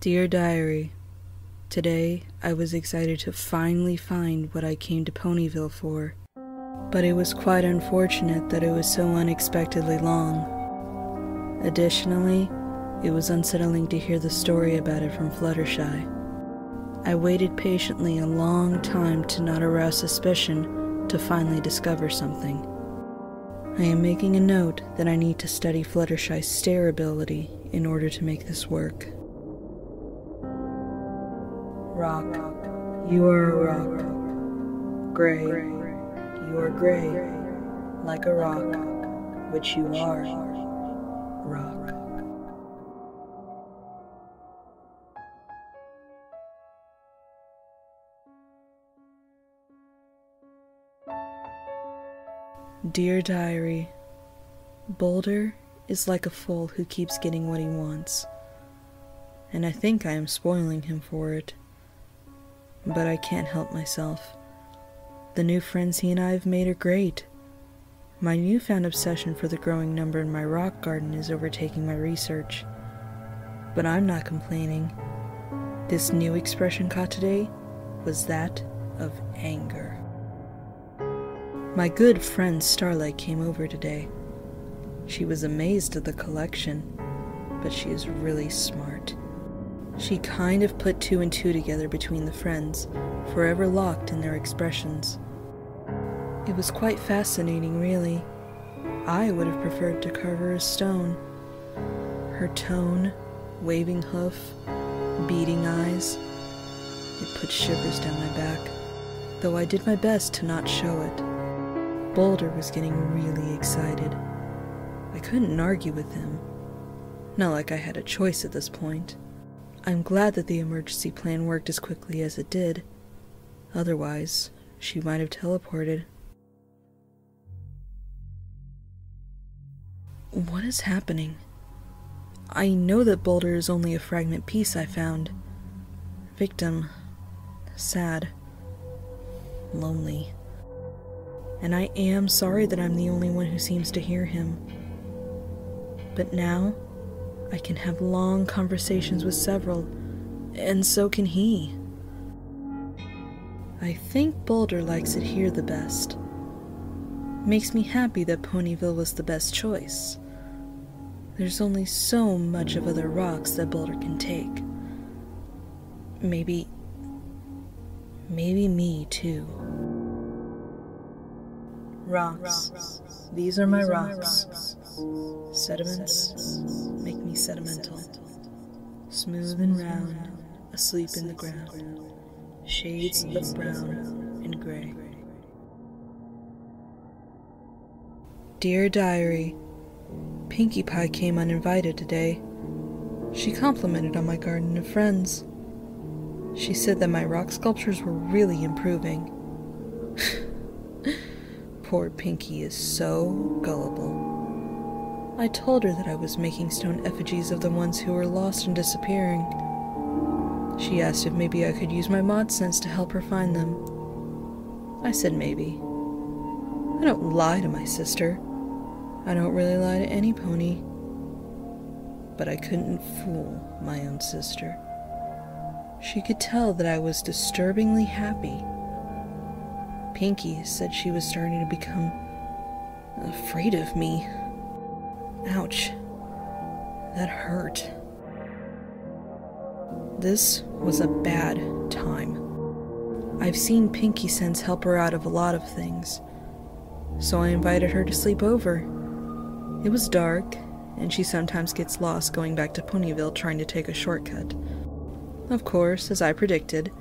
Dear Diary, Today I was excited to finally find what I came to Ponyville for, but it was quite unfortunate that it was so unexpectedly long. Additionally, it was unsettling to hear the story about it from Fluttershy. I waited patiently a long time to not arouse suspicion to finally discover something. I am making a note that I need to study Fluttershy's stare ability in order to make this work. Rock, you are a rock. Gray, you are gray, like a rock, which you are. Rock. Dear Diary, Boulder is like a fool who keeps getting what he wants, and I think I am spoiling him for it. But I can't help myself. The new friends he and I have made are great. My newfound obsession for the growing number in my rock garden is overtaking my research. But I'm not complaining. This new expression caught today was that of anger. My good friend Starlight came over today. She was amazed at the collection, but she is really smart. She kind of put two and two together between the friends, forever locked in their expressions. It was quite fascinating, really. I would have preferred to carve her a stone. Her tone, waving hoof, beating eyes, it put shivers down my back, though I did my best to not show it. Boulder was getting really excited. I couldn't argue with him. Not like I had a choice at this point. I'm glad that the emergency plan worked as quickly as it did. Otherwise, she might have teleported. What is happening? I know that Boulder is only a fragment piece I found. Victim. Sad. Lonely and I am sorry that I'm the only one who seems to hear him. But now, I can have long conversations with several, and so can he. I think Boulder likes it here the best. Makes me happy that Ponyville was the best choice. There's only so much of other rocks that Boulder can take. Maybe. maybe me too. Rocks. These are my rocks. Sediments sedimental. Smooth and round, asleep in the ground. Shades of brown and gray. Dear Diary, Pinkie Pie came uninvited today. She complimented on my garden of friends. She said that my rock sculptures were really improving. Poor Pinkie is so gullible. I told her that I was making stone effigies of the ones who were lost and disappearing. She asked if maybe I could use my Maud sense to help her find them. I said maybe. I don't lie to my sister. I don't really lie to any pony. But I couldn't fool my own sister. She could tell that I was disturbingly happy Pinkie said she was starting to become afraid of me. Ouch. That hurt. This was a bad time. I've seen Pinkie Sense help her out of a lot of things, so I invited her to sleep over. It was dark, and she sometimes gets lost going back to Ponyville trying to take a shortcut. Of course, as I predicted,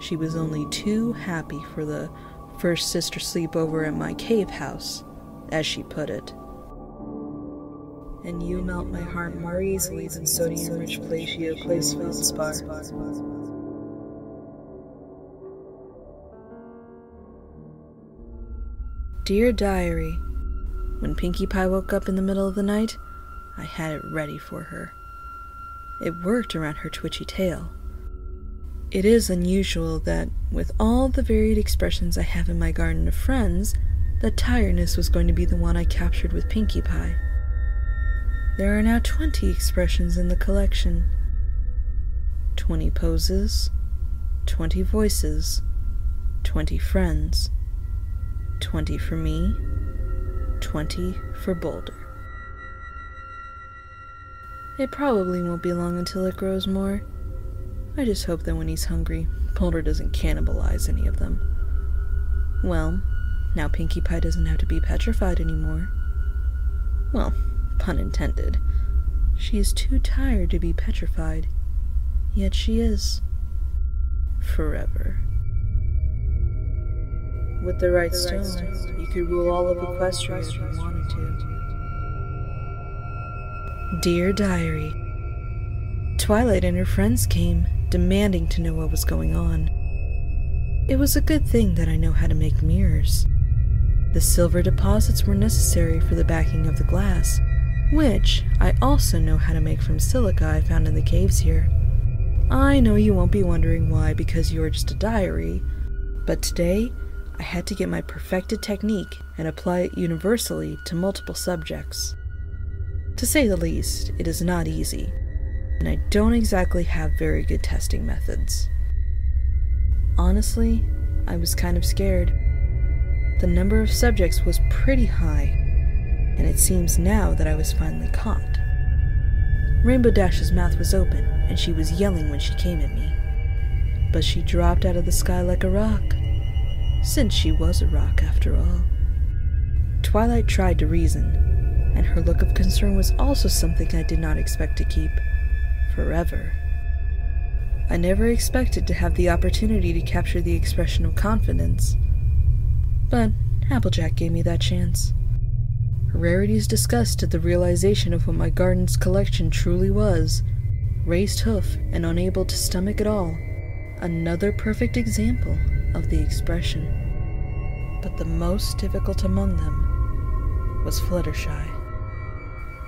she was only too happy for the first sister sleepover at my cave house, as she put it. And you melt my heart more easily than sodium-rich Plagioclase Feldspar. Dear Diary, when Pinkie Pie woke up in the middle of the night, I had it ready for her. It worked around her twitchy tail. It is unusual that, with all the varied expressions I have in my garden of friends, that tiredness was going to be the one I captured with Pinkie Pie. There are now 20 expressions in the collection. 20 poses, 20 voices, 20 friends, 20 for me, 20 for Boulder. It probably won't be long until it grows more. I just hope that when he's hungry, Boulder doesn't cannibalize any of them. Well, now Pinkie Pie doesn't have to be petrified anymore. Well, pun intended. She is too tired to be petrified, yet she is. Forever. With the right stone, you could rule all of Equestria if you wanted to. Dear Diary, Twilight and her friends came, demanding to know what was going on. It was a good thing that I know how to make mirrors. The silver deposits were necessary for the backing of the glass, which I also know how to make from silica I found in the caves here. I know you won't be wondering why because you are just a diary, but today I had to get my perfected technique and apply it universally to multiple subjects. To say the least, it is not easy, and I don't exactly have very good testing methods. Honestly, I was kind of scared. The number of subjects was pretty high, and it seems now that I was finally caught. Rainbow Dash's mouth was open, and she was yelling when she came at me. But she dropped out of the sky like a rock, since she was a rock after all. Twilight tried to reason, and her look of concern was also something I did not expect to keep forever. I never expected to have the opportunity to capture the expression of confidence but Applejack gave me that chance. Rarities disgust at the realization of what my garden's collection truly was, raised hoof and unable to stomach it all, another perfect example of the expression. But the most difficult among them was Fluttershy.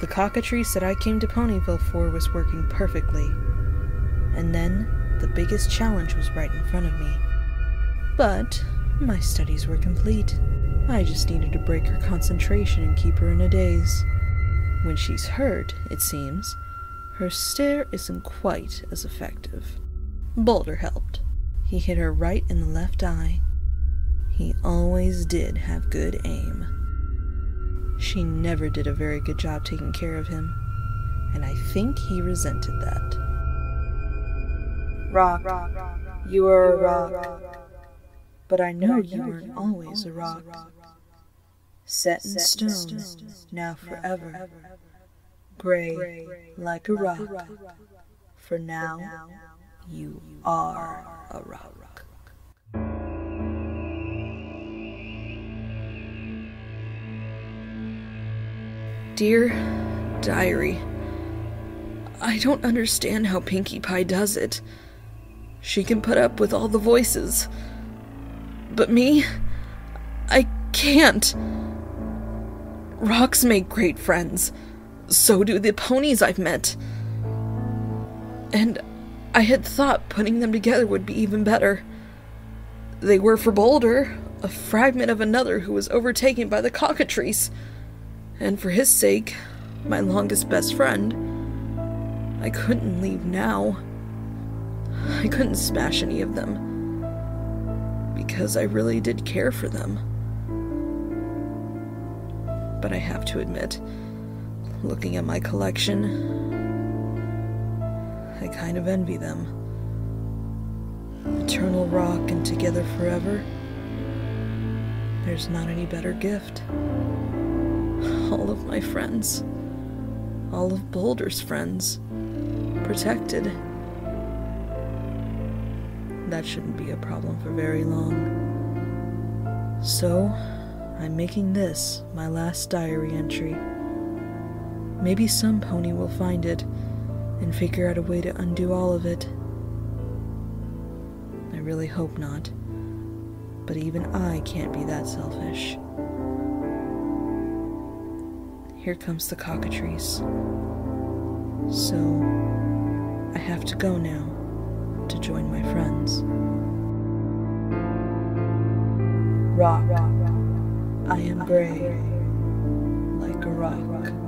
The cockatrice that I came to Ponyville for was working perfectly, and then the biggest challenge was right in front of me. But my studies were complete. I just needed to break her concentration and keep her in a daze. When she's hurt, it seems, her stare isn't quite as effective. Boulder helped. He hit her right in the left eye. He always did have good aim. She never did a very good job taking care of him, and I think he resented that. Rock, you are a rock but I know you weren't always a rock. Set in stone, now forever. Gray, like a rock. For now, you are a rock. Dear Diary, I don't understand how Pinkie Pie does it. She can put up with all the voices but me? I can't. Rocks make great friends. So do the ponies I've met. And I had thought putting them together would be even better. They were for Boulder, a fragment of another who was overtaken by the cockatrice. And for his sake, my longest best friend. I couldn't leave now. I couldn't smash any of them because I really did care for them. But I have to admit, looking at my collection, I kind of envy them. Eternal rock and together forever. There's not any better gift. All of my friends, all of Boulder's friends, protected that shouldn't be a problem for very long. So, I'm making this my last diary entry. Maybe some pony will find it and figure out a way to undo all of it. I really hope not, but even I can't be that selfish. Here comes the cockatrice. So, I have to go now to join my friends. Rock, I am gray, like a rock.